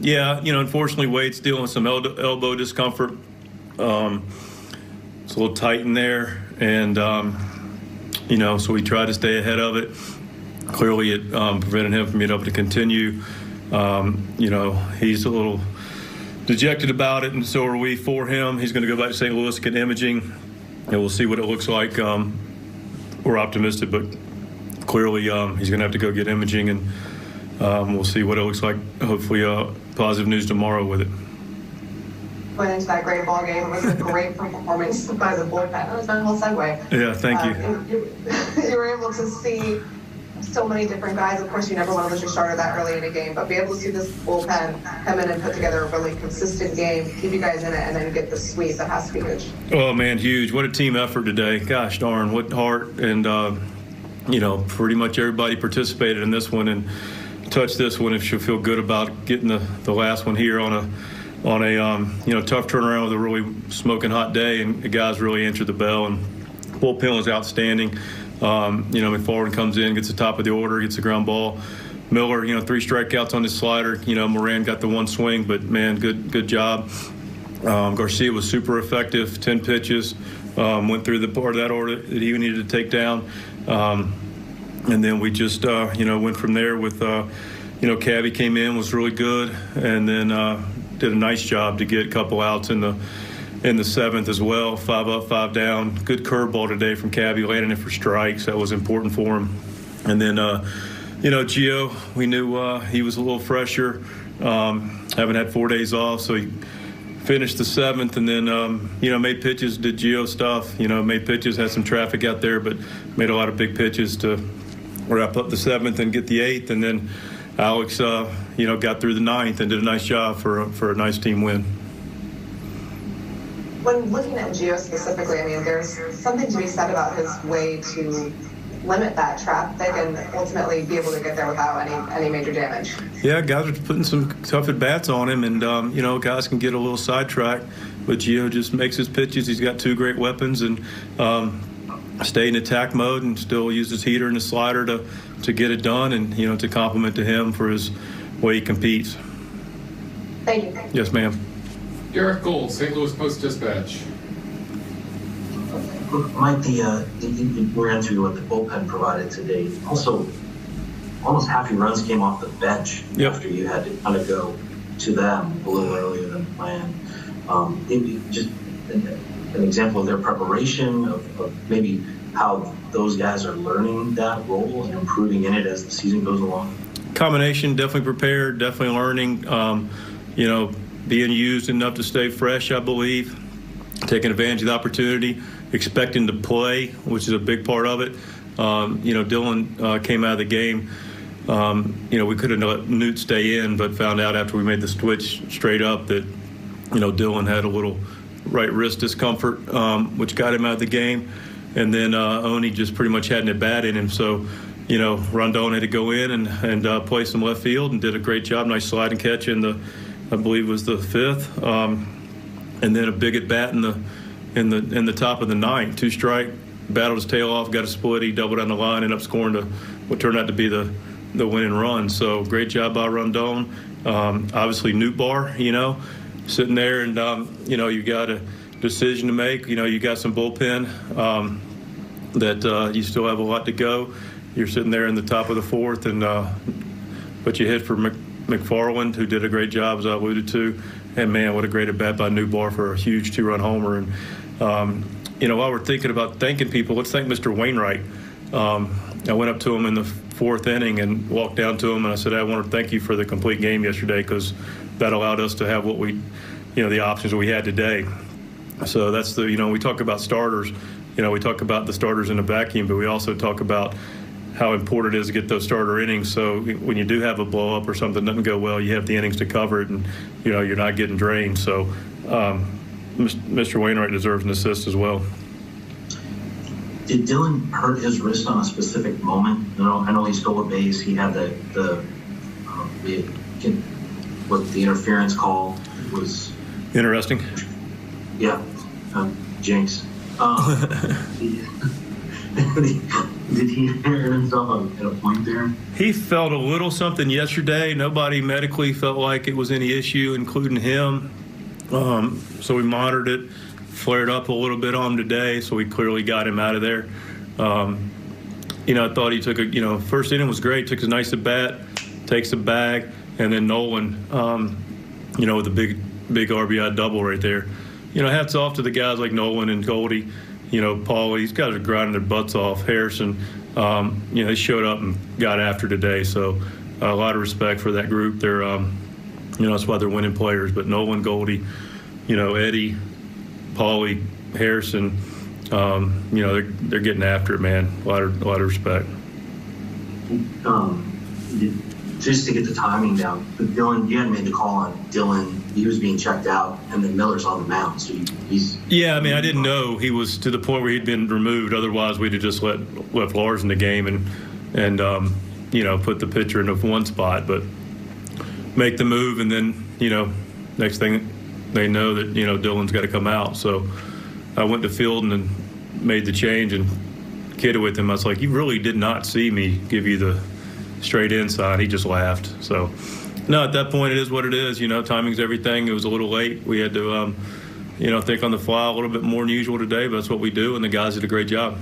yeah, you know, unfortunately, Wade's dealing with some elbow, discomfort. Um, it's a little tight in there, and um, you know, so we try to stay ahead of it. Clearly, it um, prevented him from being able to continue. Um, you know, he's a little dejected about it, and so are we for him. He's going to go back to St. Louis, get imaging, and we'll see what it looks like. Um, we're optimistic, but clearly um, he's going to have to go get imaging, and um, we'll see what it looks like. Hopefully, uh, positive news tomorrow with it. Went into that great ball game. It was a great performance by the bullpen. That was a whole segue. Yeah, thank you. Um, you. You were able to see so many different guys. Of course, you never want to lose your starter that early in a game, but be able to see this bullpen come in and put together a really consistent game, keep you guys in it, and then get the sweep, that has to be huge. Oh, man, huge. What a team effort today. Gosh darn, what heart. And, uh, you know, pretty much everybody participated in this one and touched this one if she'll feel good about getting the, the last one here on a on a um, you know tough turnaround with a really smoking hot day and the guys really answered the bell and bullpen was outstanding. Um, you know, McFarland comes in, gets the top of the order, gets the ground ball. Miller, you know, three strikeouts on his slider. You know, Moran got the one swing, but man, good good job. Um, Garcia was super effective, 10 pitches, um, went through the part of that order that he needed to take down. Um, and then we just, uh, you know, went from there with, uh, you know, Cabby came in, was really good, and then uh, did a nice job to get a couple outs in the in the seventh as well. Five up, five down. Good curveball today from Cabby, landing it for strikes. That was important for him. And then, uh, you know, Gio, we knew uh, he was a little fresher. Um, haven't had four days off, so he finished the seventh and then, um, you know, made pitches, did Gio stuff. You know, made pitches, had some traffic out there, but made a lot of big pitches to wrap up the seventh and get the eighth. And then Alex, uh, you know, got through the ninth and did a nice job for, for a nice team win when looking at Gio specifically, I mean, there's something to be said about his way to limit that traffic and ultimately be able to get there without any any major damage. Yeah, guys are putting some tough at bats on him, and um, you know, guys can get a little sidetracked. But Gio just makes his pitches. He's got two great weapons, and um, stay in attack mode, and still use his heater and his slider to to get it done, and you know, to compliment to him for his way he competes. Thank you. Yes, ma'am. Derrick Goold, St. Louis Post Dispatch. Mike, the, uh, the, we're into what the bullpen provided today. Also, almost half your runs came off the bench yep. after you had to kind of go to them a little earlier than planned. Um, maybe just an, example of their preparation, of, of, maybe how those guys are learning that role and improving in it as the season goes along. Combination, definitely prepared, definitely learning. Um, you know, being used enough to stay fresh, I believe, taking advantage of the opportunity, expecting to play, which is a big part of it. Um, you know, Dylan uh, came out of the game. Um, you know, we could have let Newt stay in, but found out after we made the switch straight up that, you know, Dylan had a little right wrist discomfort, um, which got him out of the game. And then uh, Oni just pretty much had an at bat in him. So, you know, Rondon had to go in and, and uh, play some left field and did a great job. Nice sliding catch in the I believe was the fifth, um, and then a big at bat in the in the in the top of the ninth, two strike, battled his tail off, got a split, he doubled down the line, ended up scoring to what turned out to be the the winning run. So great job by Rondon. Um, obviously Bar, you know, sitting there and um, you know you got a decision to make. You know you got some bullpen um, that uh, you still have a lot to go. You're sitting there in the top of the fourth, and uh, but you hit for. Mc- McFarland, who did a great job, as I alluded to. And man, what a great at bat by Nootbaar for a huge two run homer. And, um, you know, while we're thinking about thanking people, let's thank Mr. Wainwright. Um, I went up to him in the fourth inning and walked down to him and I said, I want to thank you for the complete game yesterday because that allowed us to have what we, you know, the options we had today. So that's the, you know, we talk about starters. You know, we talk about the starters in a vacuum, but we also talk about how important it is to get those starter innings. So when you do have a blow up or something doesn't go well, you have the innings to cover it, and you know you're not getting drained. So um, Mr. Wainwright deserves an assist as well. Did Dylan hurt his wrist on a specific moment? You know, I know he stole a base. He had the the um, the, what the interference call was interesting. Yeah, um, Jinx. Um, the, the, did he hurt himself at a point there? He felt a little something yesterday. Nobody medically felt like it was any issue, including him. Um, so we monitored it, flared up a little bit on him today, so we clearly got him out of there. Um, you know, I thought he took a, you know, first inning was great, took a nice at bat, takes a bag, and then Nolan, um, you know, with the big, big RBI double right there. You know, hats off to the guys like Nolan and Goldie. You know, Paul, these guys are grinding their butts off. Harrison, um, you know, they showed up and got after today. So uh, a lot of respect for that group. They're, um, you know, that's why they're winning players. But Nolan, Goldie, you know, Eddie, Paulie, Harrison, um, you know, they're, they're getting after it, man. A lot of, a lot of respect. Um, just to get the timing down, but Dylan, you hadn't made the call on Dylan. He was being checked out, and then Miller's on the mound, so he's. Yeah, I mean, I didn't know he was to the point where he'd been removed. Otherwise, we'd have just let left Lars in the game and and um, you know put the pitcher in one spot, but make the move, and then you know next thing they know that you know Dylan's got to come out. So I went to field and made the change and kidded with him. I was like, "You really did not see me give you the straight inside." He just laughed. So. No, at that point, it is what it is. You know, timing's everything. It was a little late. We had to, um, you know, think on the fly a little bit more than usual today, but that's what we do, and the guys did a great job.